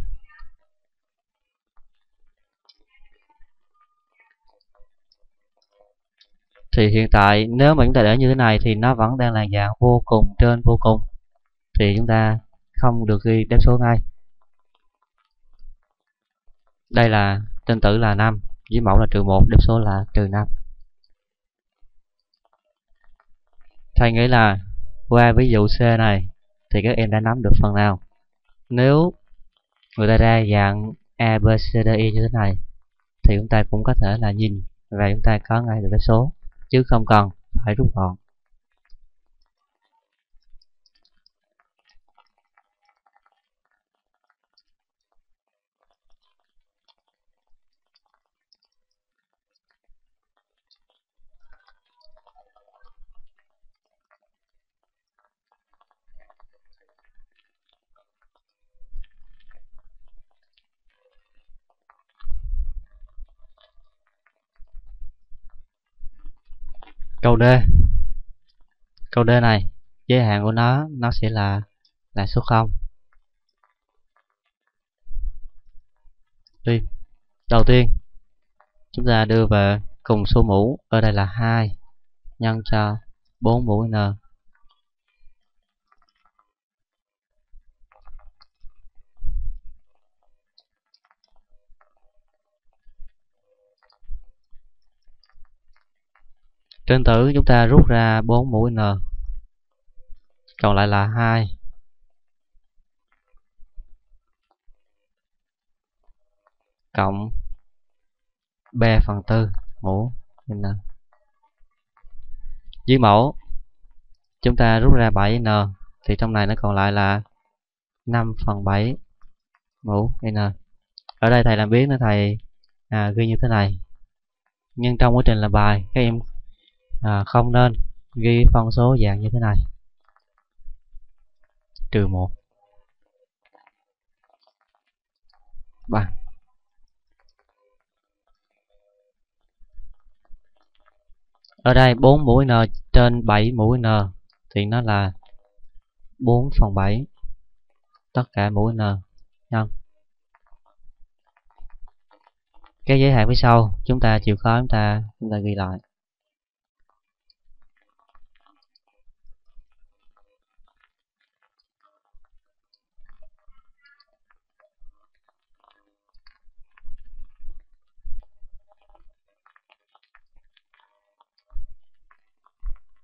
thì hiện tại nếu mà chúng ta để như thế này thì nó vẫn đang là dạng vô cùng, trên vô cùng, thì chúng ta không được ghi đáp số ngay đây là tên tử là 5 với mẫu là trừ 1 đáp số là trừ 5 thầy nghĩ là qua ví dụ C này thì các em đã nắm được phần nào? Nếu người ta ra dạng A, B, C, D, E như thế này thì chúng ta cũng có thể là nhìn và chúng ta có ngay được cái số chứ không cần phải rút gọn. Câu D. Câu D này, giới hạn của nó nó sẽ là là số 0 đi đầu tiên, chúng ta đưa về cùng số mũ. Ở đây là 2 nhân cho 4 mũ n. Trên tử chúng ta rút ra 4 mũi N. Còn lại là 2 Cộng 3 phần 4 mũ N. Dưới mẫu chúng ta rút ra 7n thì trong này nó còn lại là 5 phần 7 mũ n. Ở đây thầy làm biến nó thầy à, ghi như thế này. Nhưng trong quá trình làm bài các em à, không nên ghi phân số dạng như thế này. Trừ 1 bằng ở đây 4 mũi n trên 7 mũi n thì nó là 4 phần 7 tất cả mũi n nhân cái giới hạn phía sau chúng ta chịu khó chúng ta chúng ta ghi lại.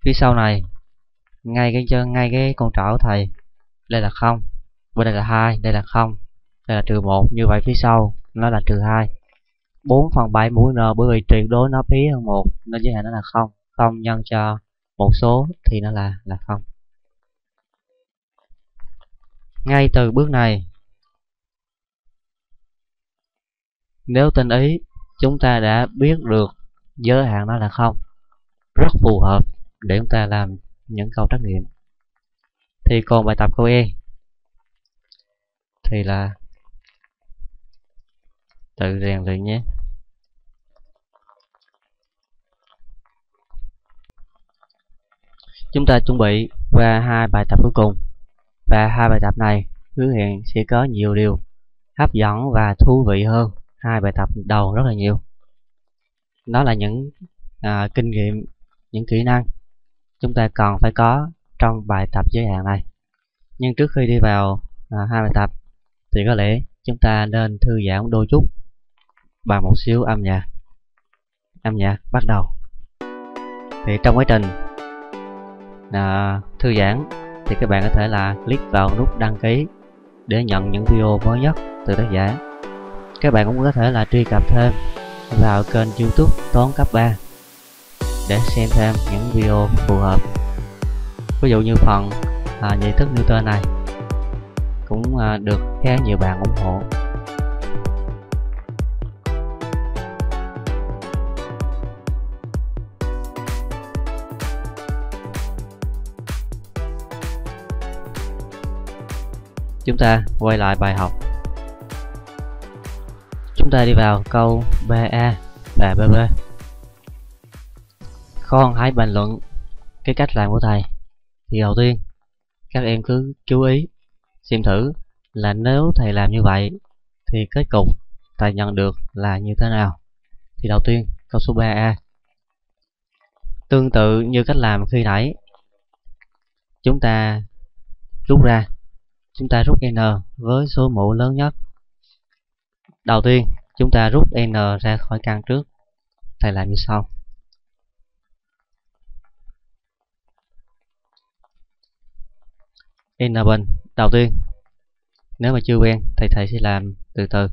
Phía sau này, ngay cái chân, ngay cái con trỏ thầy. Đây là không. Bên đây là hai, đây là không. Đây là trừ một. Như vậy phía sau, nó là trừ hai. 4 phần 7 mũi n, bởi vì tuyệt đối nó phí hơn một, nên giới hạn nó là không. Không nhân cho một số thì nó là là không. Ngay từ bước này, nếu tinh ý, chúng ta đã biết được giới hạn nó là không. Rất phù hợp để chúng ta làm những câu trắc nghiệm. Thì còn bài tập câu E. Thì là tự rèn luyện nhé. Chúng ta chuẩn bị và hai bài tập cuối cùng. Và hai bài tập này hứa hẹn sẽ có nhiều điều hấp dẫn và thú vị hơn hai bài tập đầu rất là nhiều. Đó là những à, kinh nghiệm những kỹ năng chúng ta còn phải có trong bài tập giới hạn này. Nhưng trước khi đi vào à, hai bài tập thì có lẽ chúng ta nên thư giãn đôi chút bằng một xíu âm nhạc. Âm nhạc bắt đầu. Thì trong quá trình à, thư giãn thì các bạn có thể là click vào nút đăng ký để nhận những video mới nhất từ tác giả. Các bạn cũng có thể là truy cập thêm vào kênh youtube toán cấp 3 để xem thêm những video phù hợp. Ví dụ như phần à, nhị thức Newton này cũng à, được khá nhiều bạn ủng hộ. Chúng ta quay lại bài học. Chúng ta đi vào câu BA và BB con hãy bình luận cái cách làm của thầy. Thì đầu tiên, các em cứ chú ý xem thử là nếu thầy làm như vậy thì kết cục thầy nhận được là như thế nào. Thì đầu tiên, câu số 3a tương tự như cách làm khi nãy, chúng ta rút ra. Chúng ta rút n với số mũ lớn nhất. Đầu tiên, chúng ta rút n ra khỏi căn trước. Thầy làm như sau. N bình đầu tiên. Nếu mà chưa quen thì thầy sẽ làm từ từ.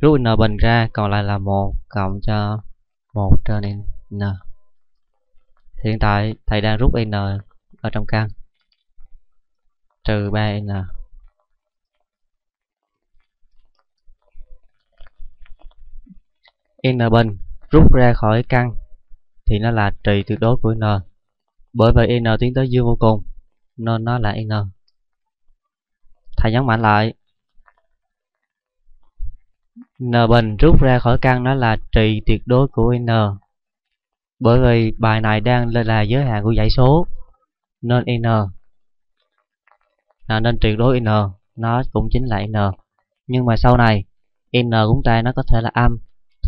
Rút n bình ra còn lại là một cộng cho một trên n. Hiện tại thầy đang rút n ở trong căn. Trừ 3n n. Bình rút ra khỏi căn thì nó là trị tuyệt đối của n. Bởi vậy n tiến tới dương vô cùng, nên nó là n thầy nhấn mạnh lại. N bình rút ra khỏi căn nó là trị tuyệt đối của n. Bởi vì bài này đang là giới hạn của dãy số nên n. À, nên tuyệt đối n. Nó cũng chính là n. Nhưng mà sau này n của chúng ta nó có thể là âm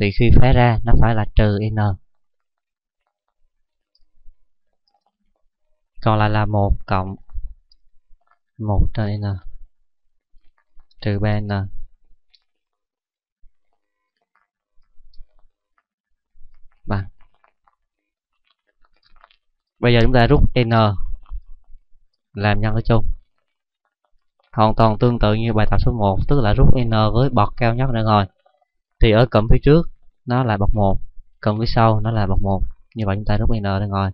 thì khi phá ra nó phải là trừ n. Còn lại là một cộng một trên n trừ 3n bằng bây giờ chúng ta rút n, làm nhân ở chung. Hoàn toàn tương tự như bài tập số 1 tức là rút n với bậc cao nhất nữa rồi. Thì ở cụm phía trước, nó là bậc 1 cụm phía sau, nó là bậc 1 như vậy chúng ta rút n được rồi.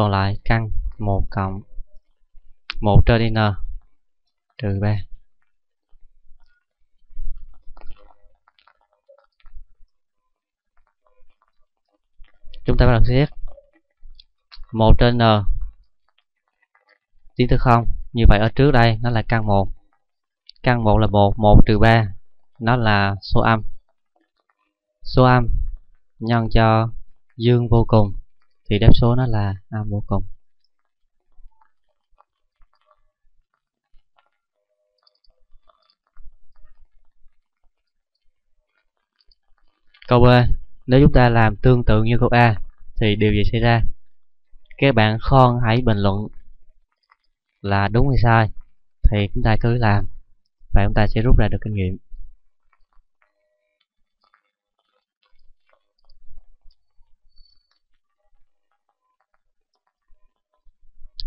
Còn lại căn 1 cộng 1 trên n trừ 3 chúng ta bắt đầu xét. 1 trên n tiến tới 0 như vậy ở trước đây nó là căn 1 căn 1 là 1 1 trừ 3 nó là số âm. Số âm nhân cho dương vô cùng thì đáp số nó là âm vô cùng câu B nếu chúng ta làm tương tự như câu A, thì điều gì xảy ra? Các bạn khoan hãy bình luận là đúng hay sai, thì chúng ta cứ làm và chúng ta sẽ rút ra được kinh nghiệm.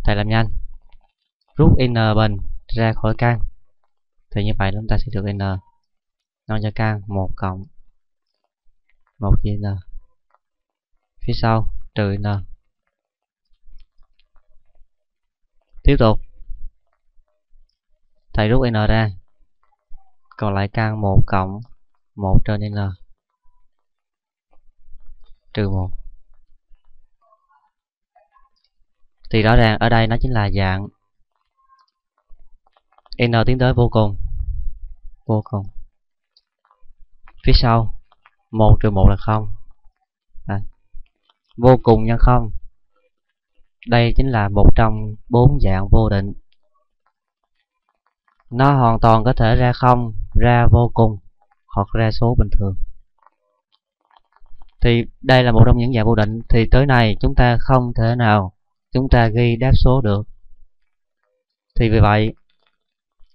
Để làm nhanh. Rút n bình ra khỏi căn thì như vậy chúng ta sẽ được n. Nhân cho căn 1 cộng 1 chia n. Phía sau, trừ n. Tiếp tục. Thầy rút n ra. Còn lại căn 1 cộng 1 trên n. Trừ 1 thì rõ ràng ở đây nó chính là dạng n tiến tới vô cùng. Vô cùng. Phía sau 1 trừ 1 là 0 à. vô cùng nhân 0 đây chính là một trong bốn dạng vô định. Nó hoàn toàn có thể ra không, ra vô cùng, hoặc ra số bình thường. Thì đây là một trong những dạng vô định. Thì tới này chúng ta không thể nào chúng ta ghi đáp số được. Thì vì vậy,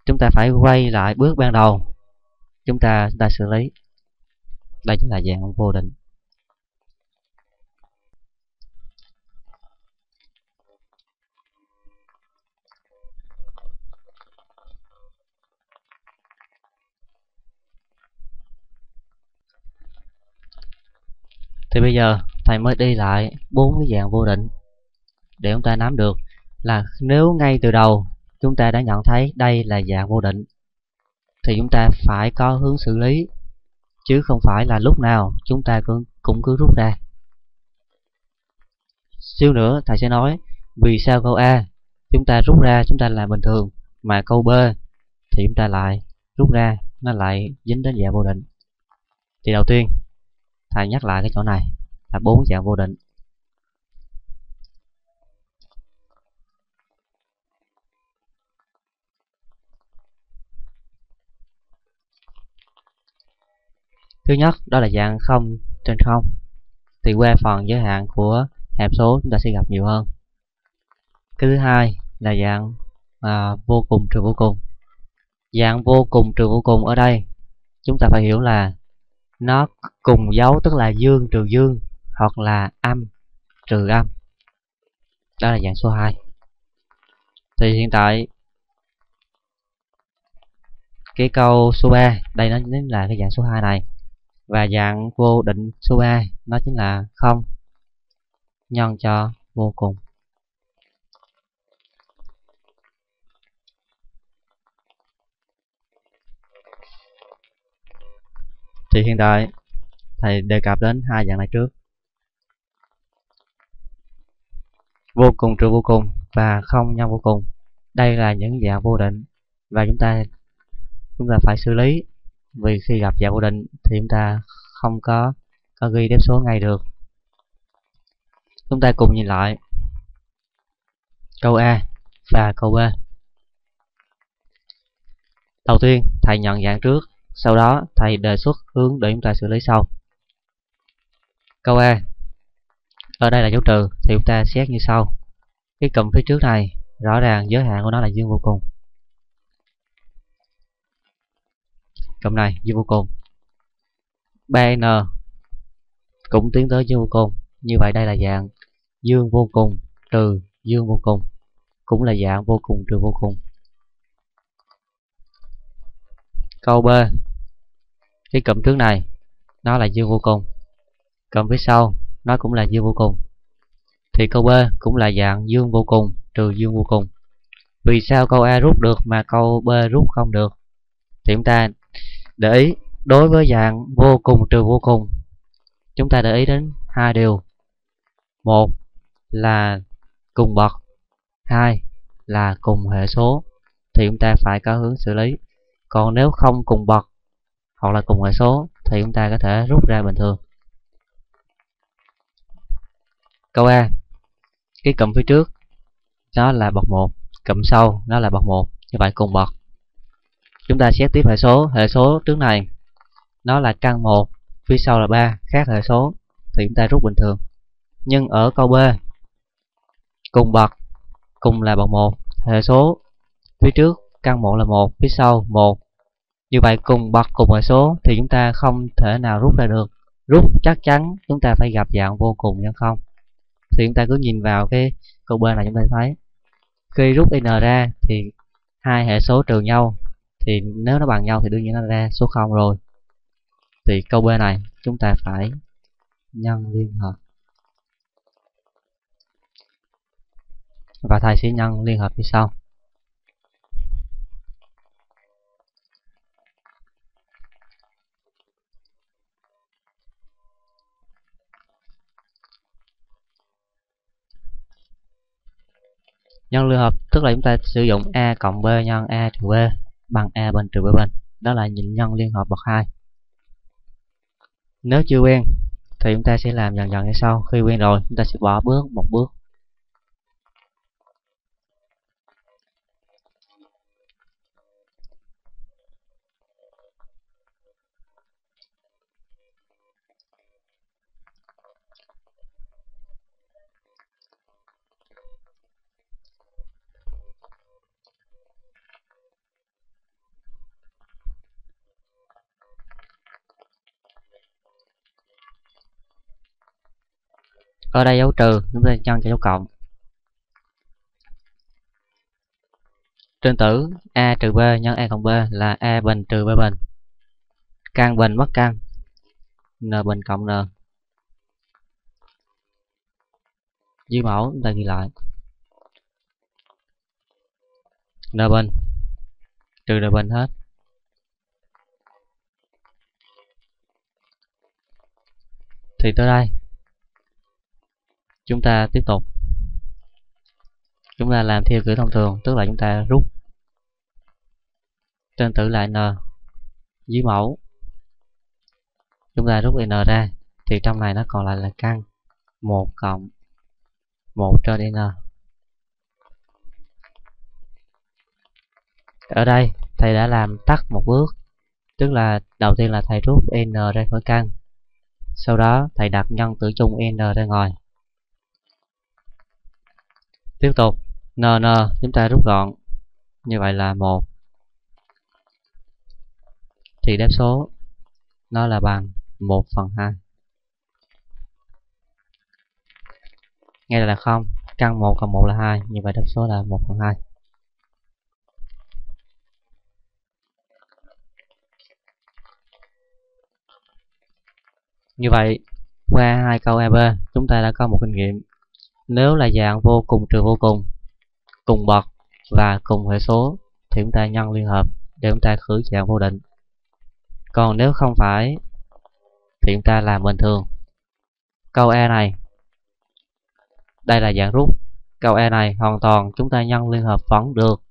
chúng ta phải quay lại bước ban đầu. Chúng ta ta xử lý. Đây chính là dạng vô định. Thì bây giờ, thầy mới đi lại bốn cái dạng vô định để chúng ta nắm được là nếu ngay từ đầu chúng ta đã nhận thấy đây là dạng vô định thì chúng ta phải có hướng xử lý chứ không phải là lúc nào chúng ta cũng, cũng cứ rút ra. Siêu nữa thầy sẽ nói vì sao câu A chúng ta rút ra chúng ta làm bình thường mà câu B thì chúng ta lại rút ra nó lại dính đến dạng vô định. Thì đầu tiên thầy nhắc lại cái chỗ này là bốn dạng vô định. Thứ nhất đó là dạng không trên không. Thì qua phần giới hạn của hàm số chúng ta sẽ gặp nhiều hơn. Cái thứ hai là dạng à, vô cùng trừ vô cùng. Dạng vô cùng trừ vô cùng ở đây chúng ta phải hiểu là nó cùng dấu tức là dương trừ dương hoặc là âm trừ âm. Đó là dạng số 2 thì hiện tại cái câu số 3 đây nó chính là cái dạng số 2 này và dạng vô định số 3 nó chính là không, nhân cho vô cùng. Thì hiện tại, thầy đề cập đến hai dạng này trước. Vô cùng, trừ vô cùng và không nhân vô cùng. Đây là những dạng vô định và chúng ta chúng ta phải xử lý vì khi gặp dạng vô định thì chúng ta không có có ghi đáp số ngay được. Chúng ta cùng nhìn lại câu A và câu B. Đầu tiên, thầy nhận dạng trước, sau đó thầy đề xuất hướng để chúng ta xử lý sau. Câu A. Ở đây là dấu trừ, thì chúng ta xét như sau. Cái cụm phía trước này, rõ ràng giới hạn của nó là dương vô cùng. Cộng này dương vô cùng 3n cũng tiến tới dương vô cùng như vậy đây là dạng dương vô cùng trừ dương vô cùng, cũng là dạng vô cùng trừ vô cùng. Câu b, cái cụm trước này, nó là dương vô cùng. Cụm phía sau, nó cũng là dương vô cùng. Thì câu B cũng là dạng dương vô cùng trừ dương vô cùng. Vì sao câu A rút được mà câu B rút không được? Thì chúng ta để ý, đối với dạng vô cùng trừ vô cùng, chúng ta để ý đến hai điều. Một là cùng bậc, hai là cùng hệ số, thì chúng ta phải có hướng xử lý. Còn nếu không cùng bậc hoặc là cùng hệ số, thì chúng ta có thể rút ra bình thường. Câu A, cái cụm phía trước nó là bậc 1 cụm sau nó là bậc 1 như vậy cùng bậc chúng ta xét tiếp hệ số. Hệ số trước này, nó là căn 1 phía sau là 3 khác hệ số thì chúng ta rút bình thường. Nhưng ở câu B, cùng bậc, cùng là bậc 1 hệ số phía trước, căn 1 là 1 phía sau 1 như vậy cùng bậc cùng hệ số thì chúng ta không thể nào rút ra được. Rút chắc chắn chúng ta phải gặp dạng vô cùng nhân không? Thì chúng ta cứ nhìn vào cái câu B này chúng ta thấy. Khi rút n ra thì hai hệ số trừ nhau thì nếu nó bằng nhau thì đương nhiên nó ra số 0 rồi. Thì câu B này, chúng ta phải nhân liên hợp. Và thầy sẽ nhân liên hợp như sau. Nhân liên hợp tức là chúng ta sử dụng a cộng b nhân a trừ b bằng a bình trừ b bình đó là nhịn nhân liên hợp bậc hai. Nếu chưa quen, thì chúng ta sẽ làm dần dần như sau. Khi quen rồi, chúng ta sẽ bỏ bước một bước. Ở đây dấu trừ, chúng ta nhân cho dấu cộng. Trên tử a trừ b nhân a cộng b là a bình trừ b bình. Căn bình mất căn. N bình cộng n. Dưới mẫu, chúng ta ghi lại. N bình. Trừ n bình hết. Thì tới đây chúng ta tiếp tục. Chúng ta làm theo kiểu thông thường, tức là chúng ta rút trên tử lại n dưới mẫu. Chúng ta rút n ra, thì trong này nó còn lại là căn 1 cộng 1 trên n. Ở đây, thầy đã làm tắt một bước, tức là đầu tiên là thầy rút n ra khỏi căn. Sau đó, thầy đặt nhân tử chung n ra ngoài tiếp tục. N n, chúng ta rút gọn. Như vậy là một. Thì đáp số, nó là bằng 1 phần 2 ngay là không? Căn 1 cộng 1 là 2 như vậy đáp số là 1 phần 2 như vậy, qua hai câu AB chúng ta đã có một kinh nghiệm nếu là dạng vô cùng trừ vô cùng, cùng bậc và cùng hệ số thì chúng ta nhân liên hợp để chúng ta khử dạng vô định. Còn nếu không phải thì chúng ta làm bình thường. Câu E này đây là dạng rút. Câu E này hoàn toàn chúng ta nhân liên hợp vẫn được.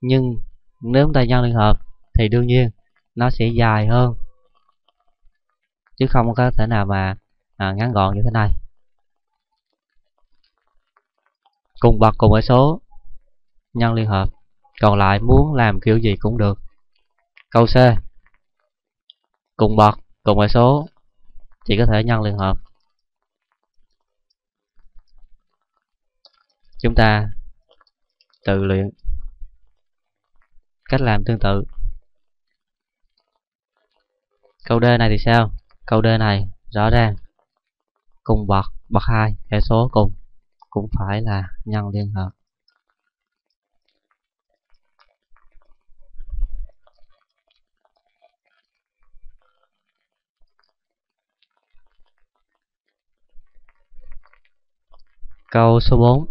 Nhưng nếu chúng ta nhân liên hợp thì đương nhiên nó sẽ dài hơn chứ không có thể nào mà à, ngắn gọn như thế này cùng bậc cùng ở số. Nhân liên hợp. Còn lại muốn làm kiểu gì cũng được. Câu C. Cùng bậc cùng hệ số. Chỉ có thể nhân liên hợp. Chúng ta tự luyện. Cách làm tương tự. Câu D này thì sao? Câu D này rõ ràng. Cùng bậc bậc hai, hệ số cùng cũng phải là nhân liên hợp. Câu số 4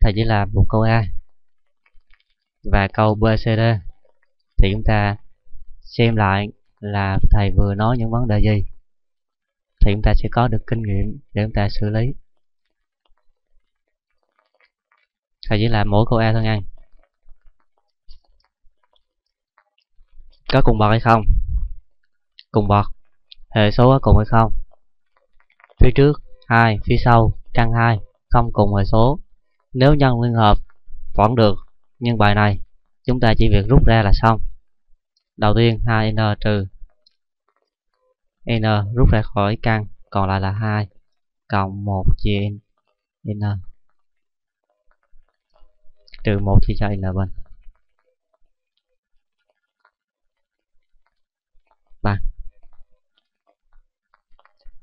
thầy chỉ làm một câu A. Và câu BCD thì chúng ta xem lại là thầy vừa nói những vấn đề gì. Thì chúng ta sẽ có được kinh nghiệm để chúng ta xử lý. Thầy chỉ làm mỗi câu A thôi ăn có cùng bậc hay không? Cùng bậc hệ số có cùng hay không? Phía trước 2 phía sau căn 2 không cùng hệ số. Nếu nhân liên hợp, vẫn được. Nhưng bài này, chúng ta chỉ việc rút ra là xong. Đầu tiên 2n trừ. N rút ra khỏi căn, còn lại là 2 cộng 1 chia n trừ 1 chia cho n bên bằng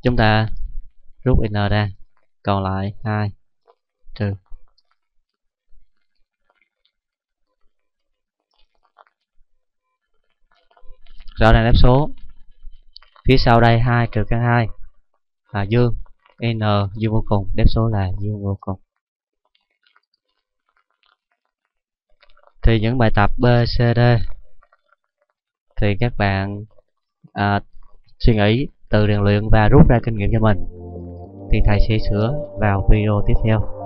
chúng ta rút n ra, còn lại 2 trừ. Rõ ràng đáp số. Phía sau đây 2 trừ căn 2 là dương, n dương vô cùng, đáp số là dương vô cùng. Thì những bài tập B, C, D. Thì các bạn à, suy nghĩ từ rèn luyện và rút ra kinh nghiệm cho mình. Thì thầy sẽ sửa vào video tiếp theo.